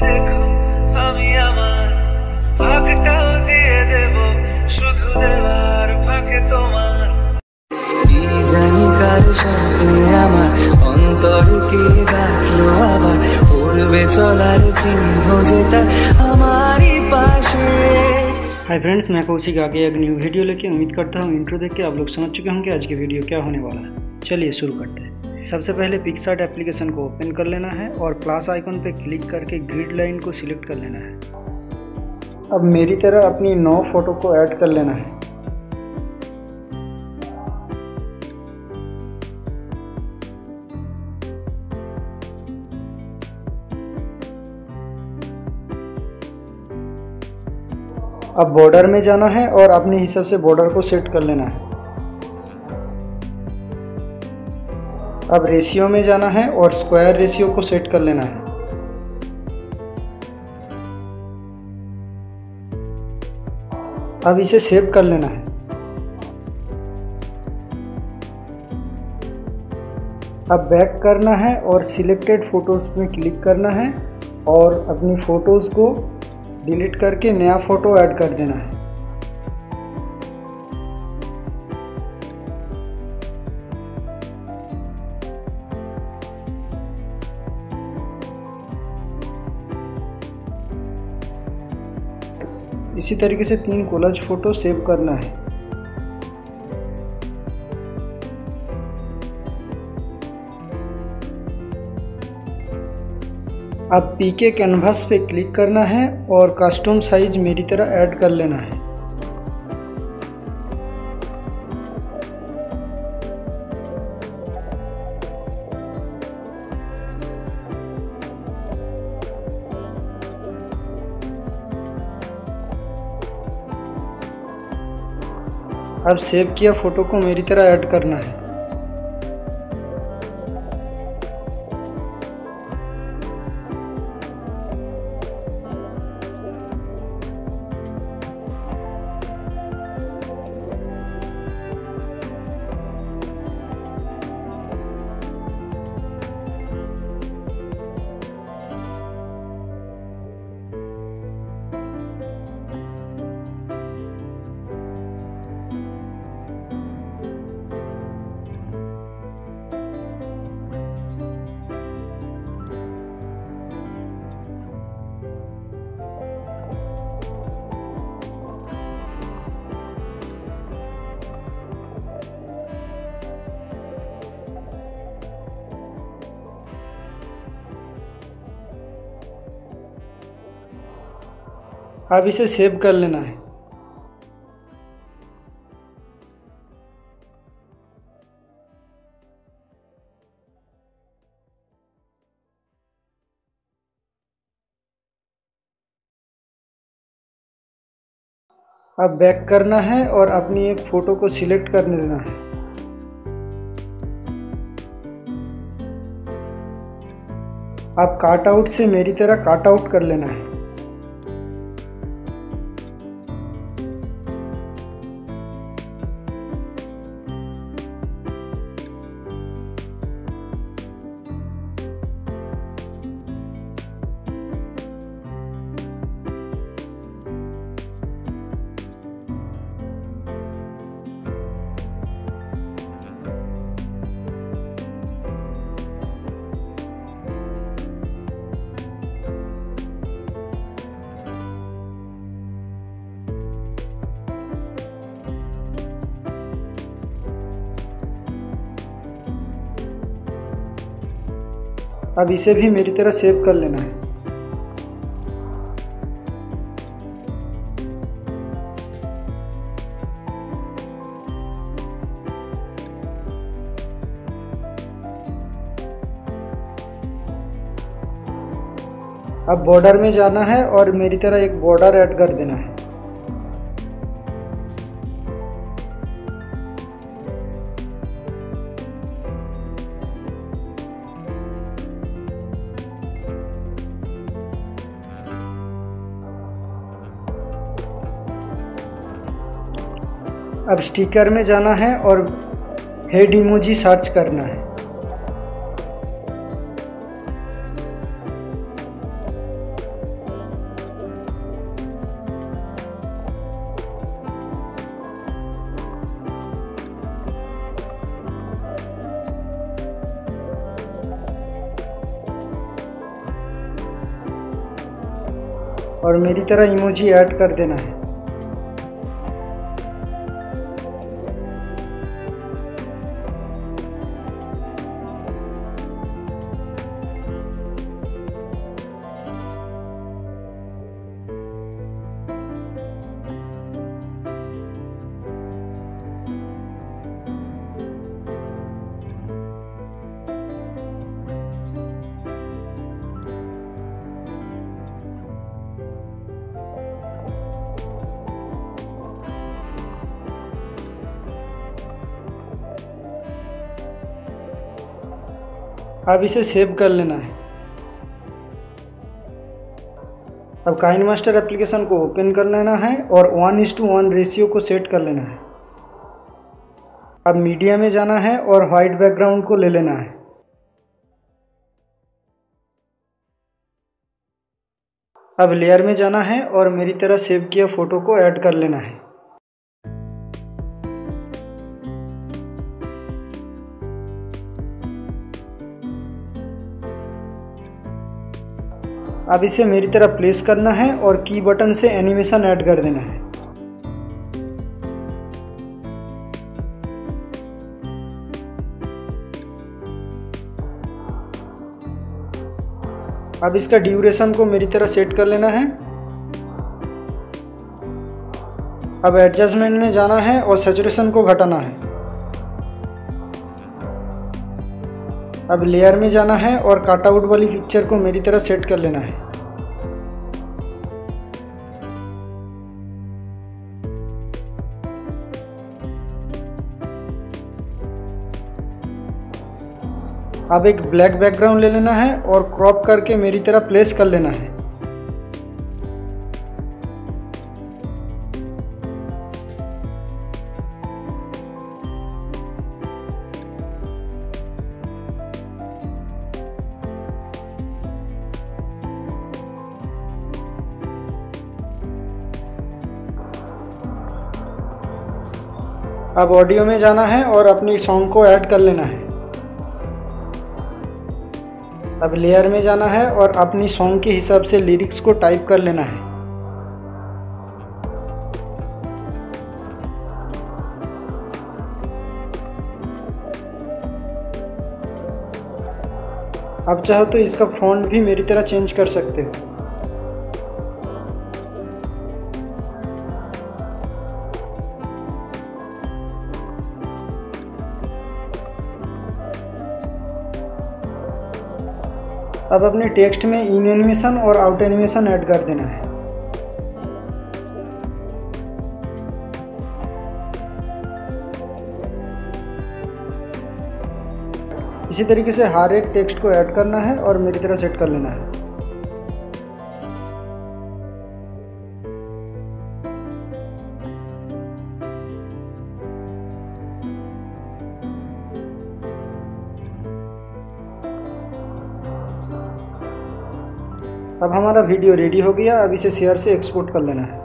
দেখো আমি আমার ভাগটাও দিয়ে দেব শুধু দেওয়ার ফাঁকে তোমার কি জানি কার স্বপ্নে আমার অন্তরকে ডাকলো আবার উড়বে চলার চিহ্ন যেটা আমারই পাশে हाय फ्रेंड्स मैं कौशिक आगे एक न्यू वीडियो लेके उम्मीद करता हूँ इंट्रो देख के आप लोग समझ चुके होंगे आज की वीडियो क्या होने वाला है चलिए शुरू करते हैं सबसे पहले पिक्सार्ट एप्लीकेशन को ओपन कर लेना है और प्लस आइकन पे क्लिक करके ग्रिड लाइन को सिलेक्ट कर लेना है। अब मेरी तरह अपनी नौ फ़ोटो को ऐड कर लेना है। अब बॉर्डर में जाना है और अपने हिसाब से बॉर्डर को सेट कर लेना है। अब रेशियो में जाना है और स्क्वायर रेशियो को सेट कर लेना है। अब इसे सेव कर लेना है। अब बैक करना है और सिलेक्टेड फ़ोटोज़ में क्लिक करना है और अपनी फ़ोटोज़ को डिलीट करके नया फ़ोटो ऐड कर देना है। इसी तरीके से तीन कोलाज फ़ोटो सेव करना है। अब पीके कैनवास पे क्लिक करना है और कस्टम साइज़ मेरी तरह ऐड कर लेना है। अब सेव किया फ़ोटो को मेरी तरह ऐड करना है। अब इसे सेव कर लेना है। अब बैक करना है और अपनी एक फ़ोटो को सिलेक्ट करने देना है। आप काट आउट से मेरी तरह काट आउट कर लेना है। अब इसे भी मेरी तरह सेव कर लेना है। अब बॉर्डर में जाना है और मेरी तरह एक बॉर्डर ऐड कर देना है। अब स्टिकर में जाना है और हेड इमोजी सर्च करना है। और मेरी तरह इमोजी ऐड कर देना है। अब इसे सेव कर लेना है। अब काइन मास्टर एप्लीकेशन को ओपन कर लेना है और one is to one ratio को सेट कर लेना है। अब मीडिया में जाना है और वाइट बैकग्राउंड को ले लेना है। अब लेयर में जाना है और मेरी तरह सेव किया फ़ोटो को ऐड कर लेना है। अब इसे मेरी तरह प्लेस करना है और की बटन से एनिमेशन ऐड कर देना है। अब इसका ड्यूरेशन को मेरी तरह सेट कर लेना है। अब एडजस्टमेंट में जाना है और सेचुरेशन को घटाना है। अब लेयर में जाना है और कटआउट वाली पिक्चर को मेरी तरह सेट कर लेना है। अब एक ब्लैक बैकग्राउंड ले लेना है और क्रॉप करके मेरी तरह प्लेस कर लेना है। अब ऑडियो में जाना है और अपनी सॉन्ग को ऐड कर लेना है। अब लेयर में जाना है और अपनी सॉन्ग के हिसाब से लिरिक्स को टाइप कर लेना है। अब चाहो तो इसका फॉन्ट भी मेरी तरह चेंज कर सकते हो। अब अपने टेक्स्ट में इन एनिमेशन और आउट एनिमेशन ऐड कर देना है। इसी तरीके से हर एक टेक्स्ट को ऐड करना है और मेरी तरह सेट कर लेना है। अब हमारा वीडियो रेडी हो गया अब इसे शेयर से एक्सपोर्ट कर लेना है।